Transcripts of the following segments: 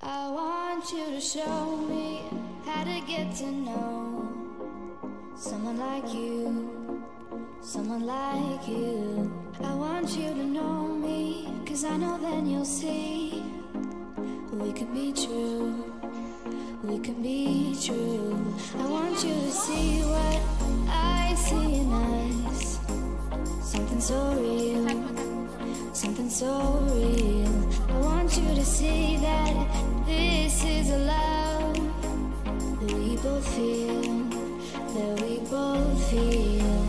I want you to show me how to get to know someone like you, someone like you. I want you to know me, cause I know then you'll see we could be true, we can be true. I want you to see what I see in us, something so real, something so real. I want you to see that this is a love that we both feel, that we both feel.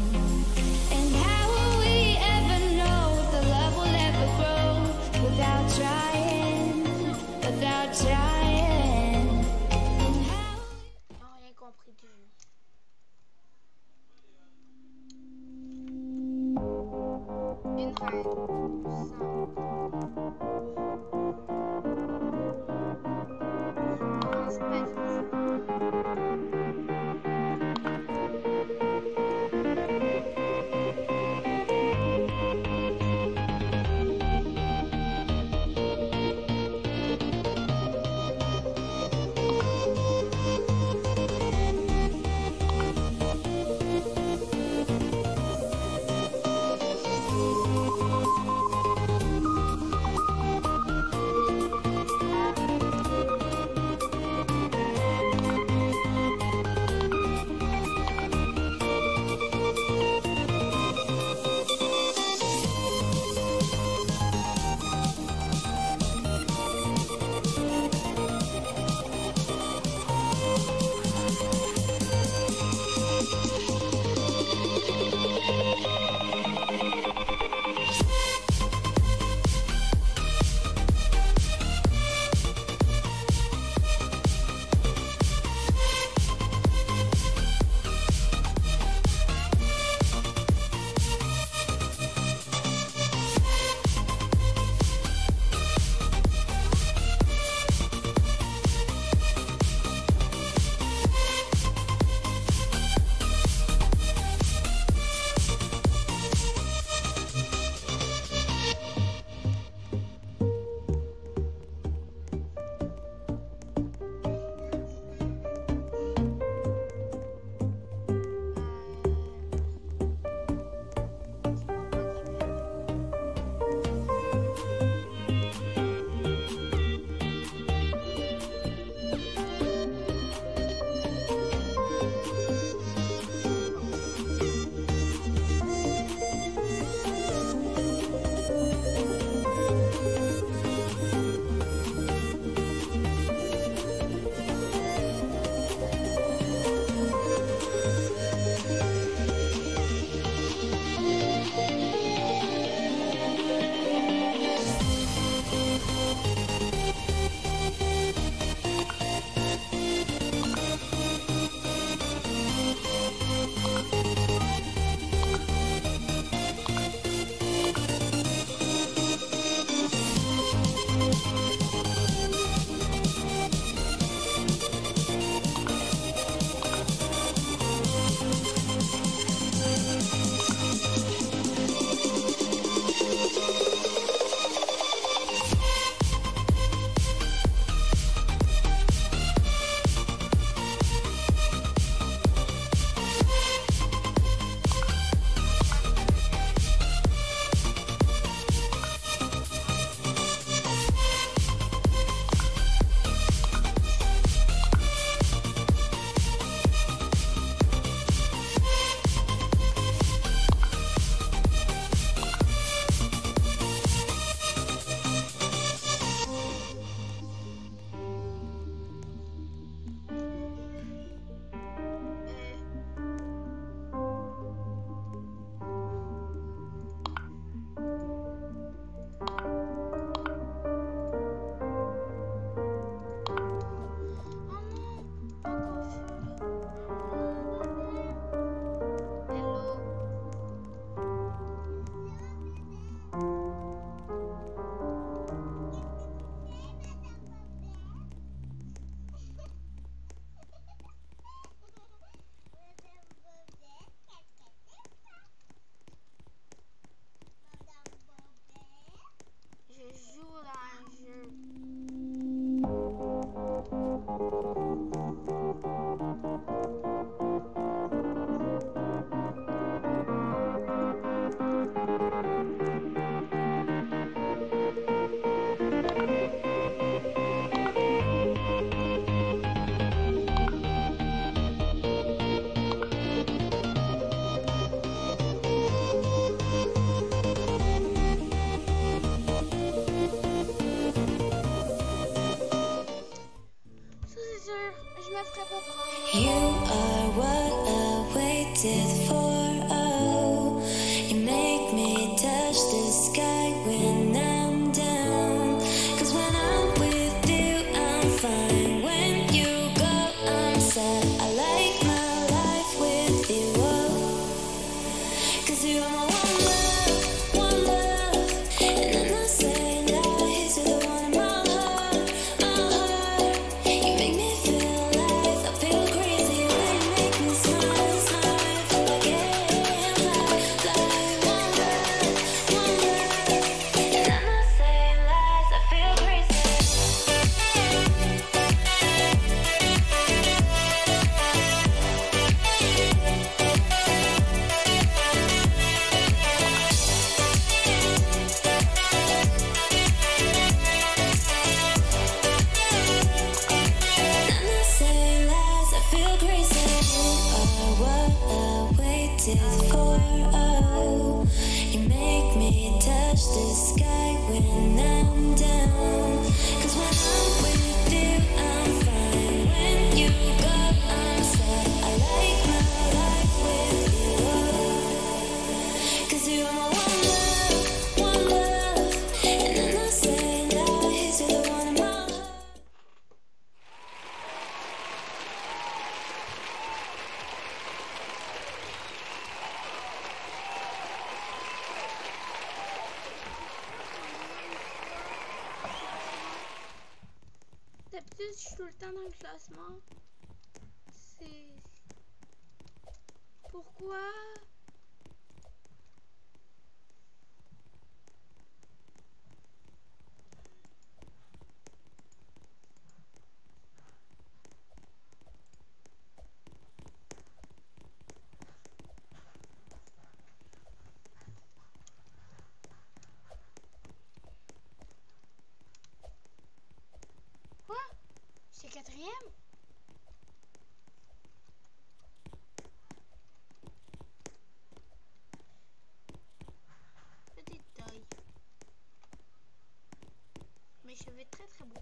云海之上，quatrième? Petite taille. Mais je vais très très bon.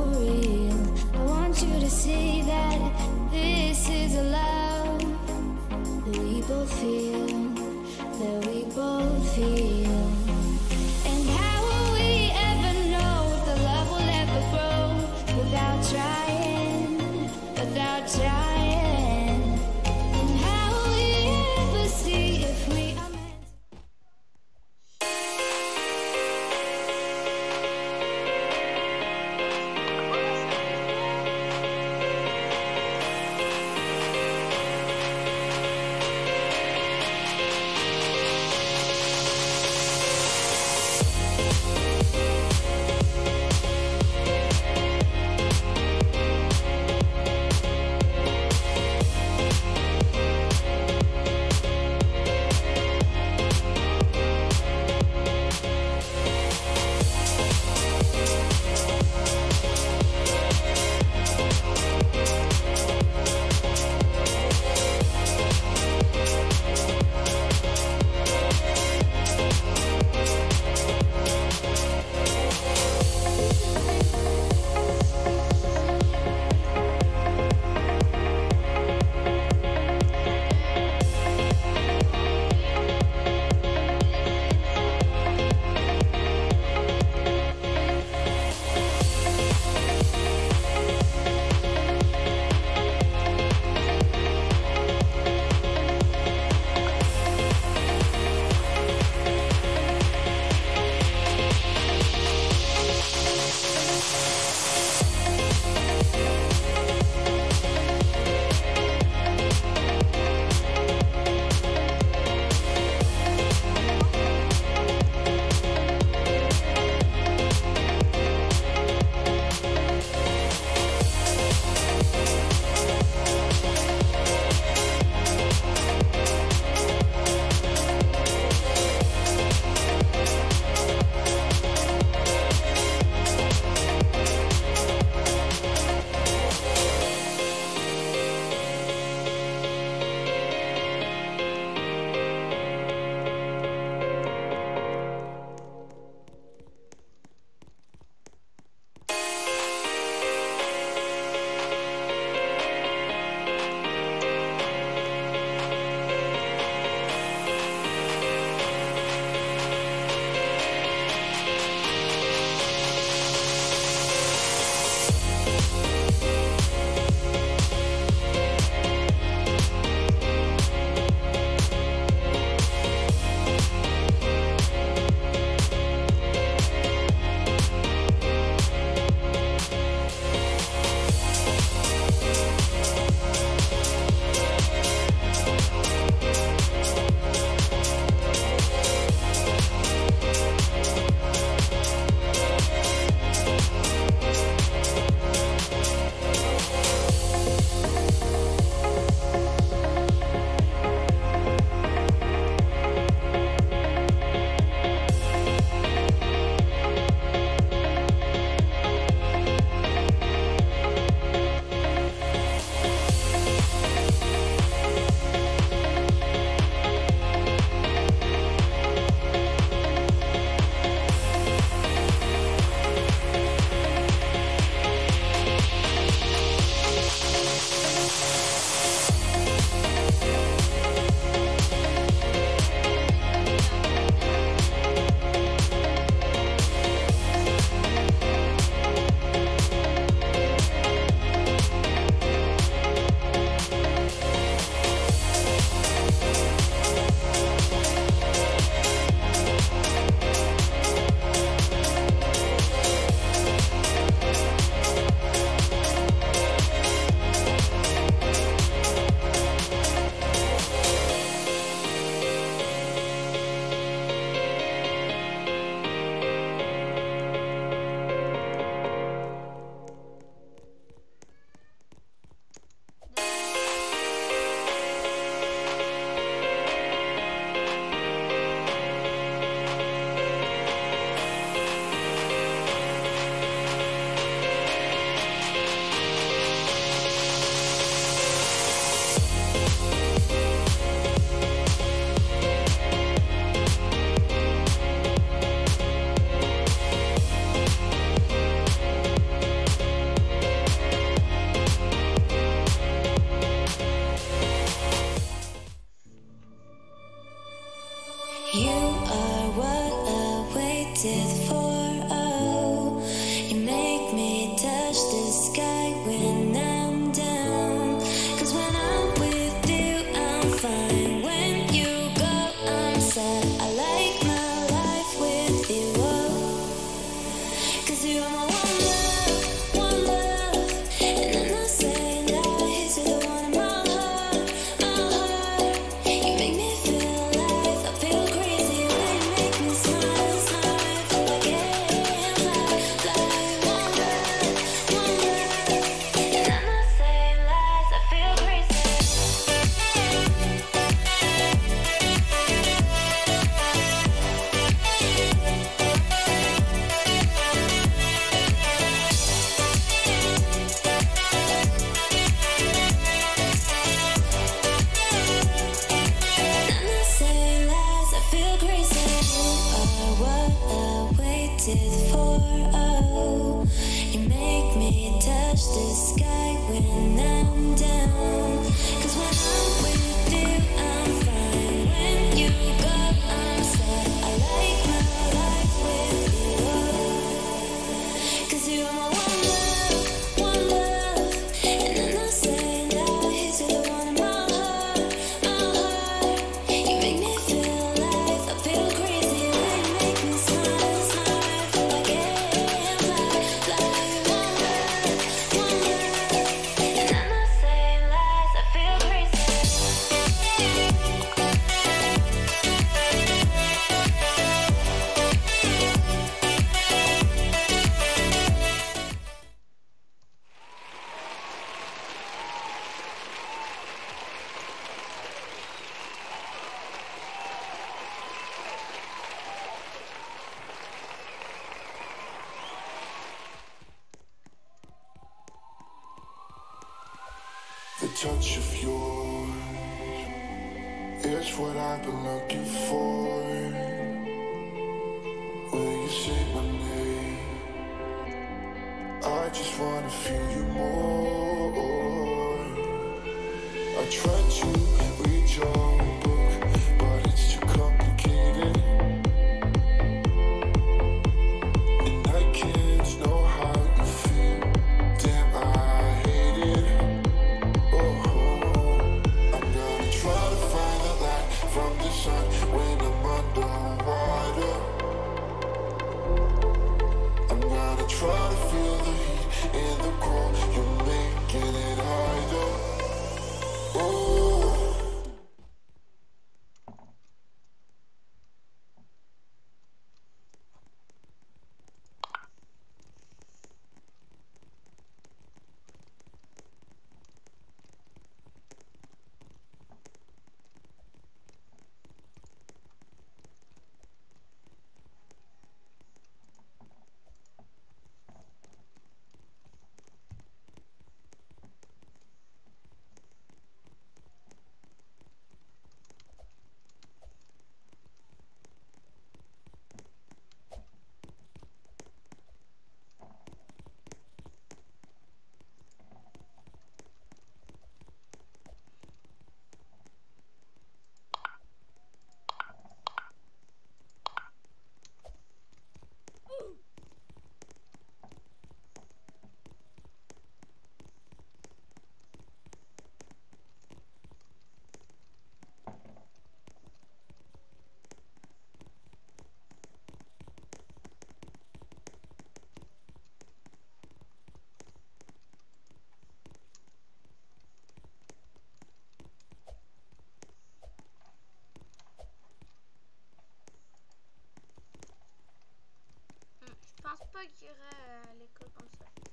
pense pas que j'irai à l'école comme ça.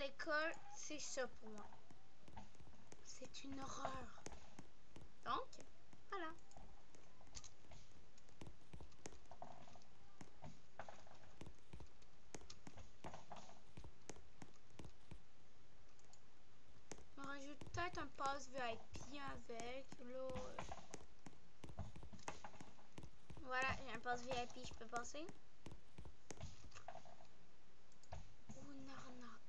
L'école, c'est ça pour moi. C'est une horreur. Donc, voilà. On rajoute peut-être un pass VIP avec. Euh. Voilà, j'ai un pass VIP, je peux passer. Oh, une arnaque.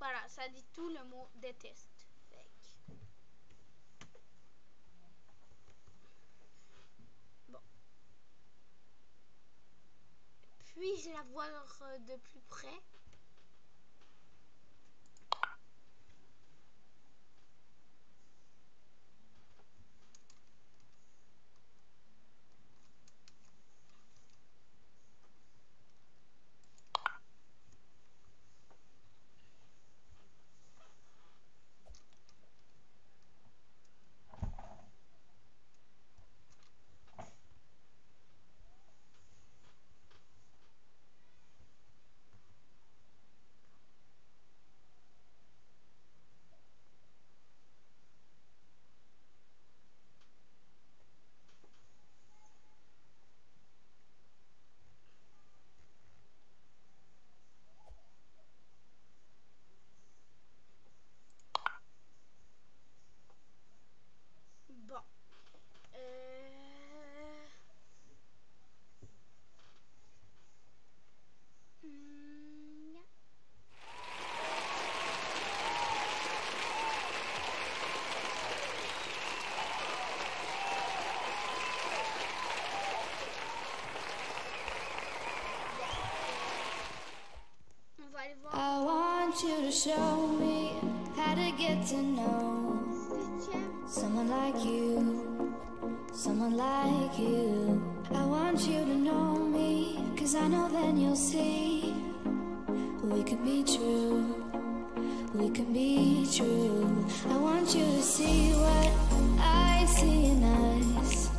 Voilà, ça dit tout le mot déteste. Bon. Puis-je la voir euh, de plus près? Show me how to get to know someone like you, someone like you. I want you to know me, cause I know then you'll see we could be true, we could be true. I want you to see what I see in us,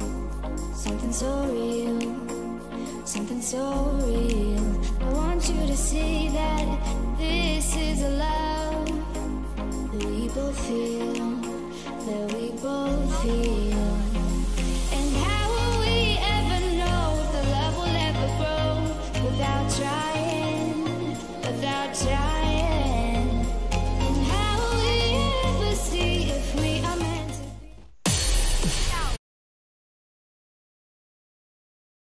something so real, something so real. I want you to see that feel, that we both feel.